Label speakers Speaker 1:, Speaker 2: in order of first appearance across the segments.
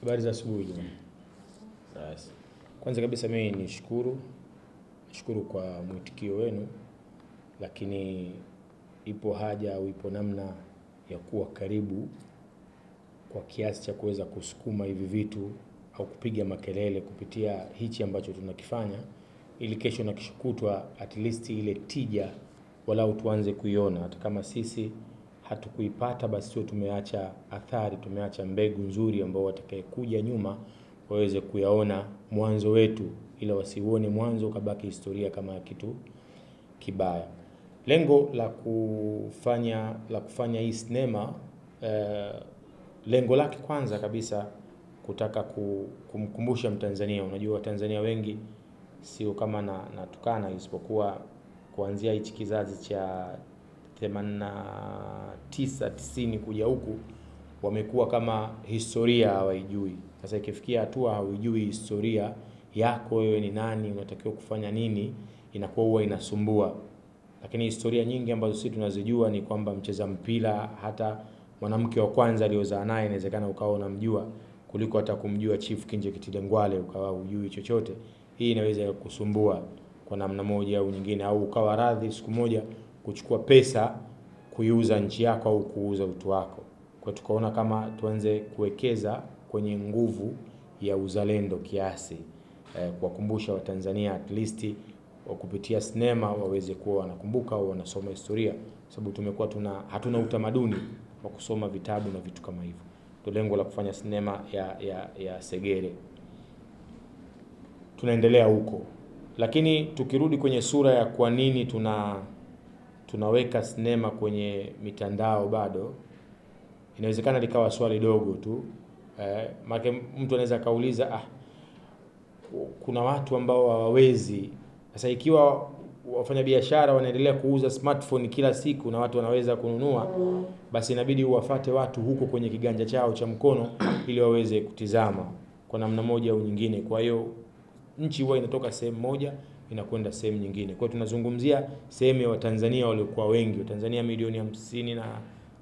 Speaker 1: Habari za asubuhi. Yes. Kwanza kabisa mimi nishukuru shukuru kwa mwitikio wenu, lakini ipo haja au ipo namna ya kuwa karibu kwa kiasi cha kuweza kusukuma hivi vitu au kupiga makelele kupitia hichi ambacho tunakifanya, ili kesho na kesho kutwa at least ile tija walau tuanze kuiona, hata kama sisi hatukuipata basi sio tumeacha athari, tumeacha mbegu nzuri ambao watakayekuja nyuma waweze kuyaona mwanzo wetu, ila wasiuone mwanzo ukabaki historia kama kitu kibaya. Lengo la kufanya la kufanya hii sinema eh, lengo lake kwanza kabisa kutaka ku- kumkumbusha Mtanzania. Unajua Watanzania wengi sio kama na natukana, isipokuwa kuanzia hichi kizazi cha 89 90 kuja huku wamekuwa kama historia hawaijui. Sasa ikifikia hatua hauijui historia yako wewe ni nani, unatakiwa kufanya nini, inakuwa huwa inasumbua. Lakini historia nyingi ambazo sisi tunazijua ni kwamba mcheza mpira, hata mwanamke wa kwanza aliozaa naye inawezekana ukawa unamjua kuliko hata kumjua Chief Kinje Kitile Ngwale ukawa hujui chochote. Hii inaweza kusumbua kwa namna moja au nyingine, au ukawa radhi siku moja kuchukua pesa kuiuza nchi yako au kuuza utu wako. Kwa tukaona kama tuanze kuwekeza kwenye nguvu ya uzalendo kiasi eh, kuwakumbusha Watanzania at least wa kupitia sinema waweze kuwa wanakumbuka au wanasoma historia, sababu tumekuwa tuna hatuna utamaduni wa kusoma vitabu na vitu kama hivyo. Ndio lengo la kufanya sinema ya, ya, ya Segere. Tunaendelea huko, lakini tukirudi kwenye sura ya kwa nini tuna tunaweka sinema kwenye mitandao bado inawezekana likawa swali dogo tu eh, maana mtu anaweza akauliza ah, kuna watu ambao hawawezi. Sasa ikiwa wafanyabiashara wanaendelea kuuza smartphone kila siku na watu wanaweza kununua, basi inabidi uwafate watu huko kwenye kiganja chao cha mkono ili waweze kutizama kwa namna moja au nyingine. Kwa hiyo nchi huwa inatoka sehemu moja inakwenda sehemu nyingine. Kwa hiyo tunazungumzia sehemu ya Watanzania waliokuwa wengi, Watanzania milioni hamsini na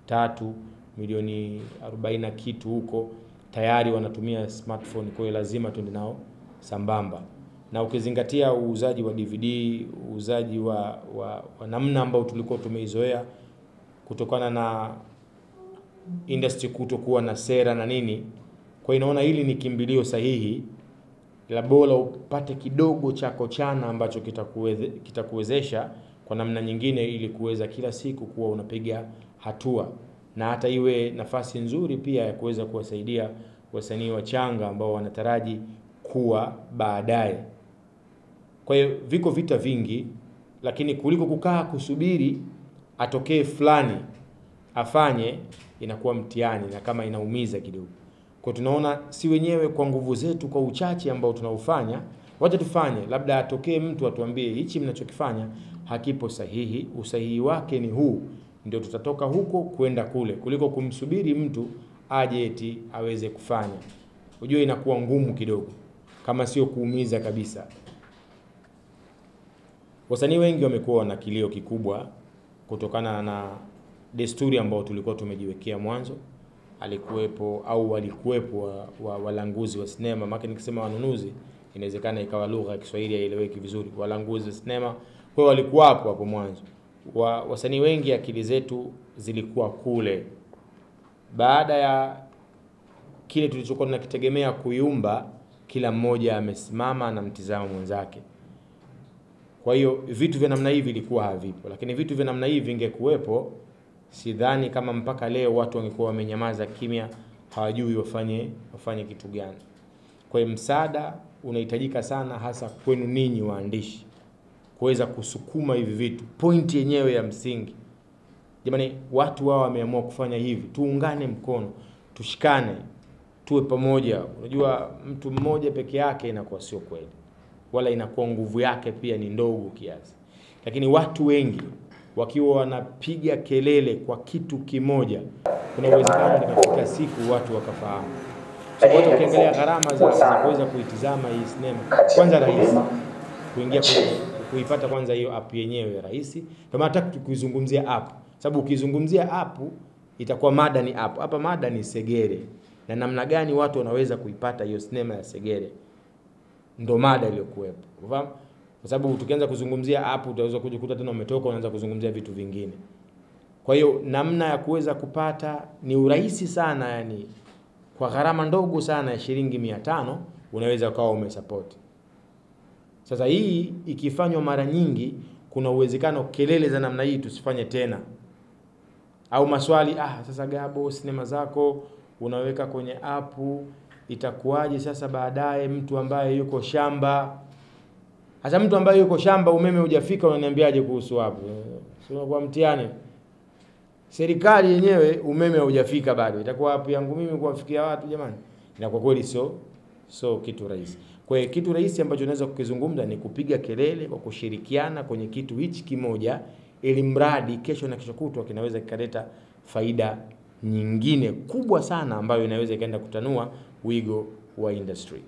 Speaker 1: tatu milioni 40 na kitu huko tayari wanatumia smartphone, kwa hiyo lazima tuende nao sambamba, na ukizingatia uuzaji wa DVD, uuzaji wa, wa, wa namna ambayo tulikuwa tumeizoea kutokana na industry kutokuwa na sera na nini, kwa inaona hili ni kimbilio sahihi la bora upate kidogo chako chana ambacho kitakuweze, kitakuwezesha kwa namna nyingine ili kuweza kila siku kuwa unapiga hatua na hata iwe nafasi nzuri pia ya kuweza kuwasaidia wasanii wachanga ambao wanataraji kuwa baadaye. Kwa hiyo viko vita vingi, lakini kuliko kukaa kusubiri atokee fulani afanye, inakuwa mtihani na kama inaumiza kidogo. Kwa tunaona si wenyewe kwa nguvu zetu, kwa uchache ambao tunaufanya, wacha tufanye, labda atokee mtu atuambie hichi mnachokifanya hakipo sahihi, usahihi wake ni huu, ndio tutatoka huko kwenda kule, kuliko kumsubiri mtu aje eti aweze kufanya. Ujue inakuwa ngumu kidogo, kama sio kuumiza kabisa. Wasanii wengi wamekuwa na kilio kikubwa kutokana na desturi ambayo tulikuwa tumejiwekea mwanzo. Alikuwepo au walikuwepo wa, wa, walanguzi wa sinema. Maana nikisema wanunuzi inawezekana ikawa lugha ya Kiswahili haieleweki vizuri. Walanguzi wa sinema kwa hiyo walikuwa hapo hapo mwanzo. Wa, wasanii wengi akili zetu zilikuwa kule. Baada ya kile tulichokuwa tunakitegemea kuyumba, kila mmoja amesimama na mtizamo mwenzake. Kwa hiyo vitu vya namna hii vilikuwa havipo, lakini vitu vya namna hii vingekuwepo, sidhani kama mpaka leo watu wangekuwa wamenyamaza kimya, hawajui wafanye wafanye kitu gani. Kwa hiyo msaada unahitajika sana, hasa kwenu ninyi waandishi, kuweza kusukuma hivi vitu. Pointi yenyewe ya msingi, jamani, watu wao wameamua kufanya hivi, tuungane mkono, tushikane, tuwe pamoja. Unajua, mtu mmoja peke yake inakuwa sio kweli wala inakuwa nguvu yake pia ni ndogo kiasi, lakini watu wengi wakiwa wanapiga kelele kwa kitu kimoja, kuna uwezekano katika siku watu wakafahamu. So, hata ukiangalia gharama za, za kuweza kuitizama hii sinema, kwanza rahisi kuingia kuipata, kwanza hiyo app yenyewe rahisi. Ndio maana nataka kuizungumzia app, sababu ukizungumzia app itakuwa mada ni app. Hapa mada ni Segere, na namna gani watu wanaweza kuipata hiyo sinema ya Segere, ndo mada iliyokuwepo. Kwa sababu tukianza kuzungumzia app utaweza kujikuta tena umetoka unaanza kuzungumzia vitu vingine. Kwa hiyo namna ya kuweza kupata ni urahisi sana, yani kwa gharama ndogo sana ya shilingi mia tano unaweza ukawa umesapoti. Sasa hii ikifanywa mara nyingi, kuna uwezekano kelele za namna hii tusifanye tena, au maswali ah, sasa Gabo, sinema zako unaweka kwenye app itakuwaje sasa baadaye mtu ambaye yuko shamba hasa mtu ambaye yuko shamba umeme hujafika, unaniambiaje kuhusu hapo? Sio kwa mtihani. Serikali yenyewe umeme haujafika bado, itakuwa hapo yangu mimi kuwafikia watu jamani? Na kwa kweli sio so kitu rahisi. Kwa hiyo kitu rahisi ambacho naweza kukizungumza ni kupiga kelele kwa kushirikiana kwenye kitu hichi kimoja, ili mradi kesho na kesho kutwa kinaweza kikaleta faida nyingine kubwa sana ambayo inaweza ikaenda kutanua wigo wa industry.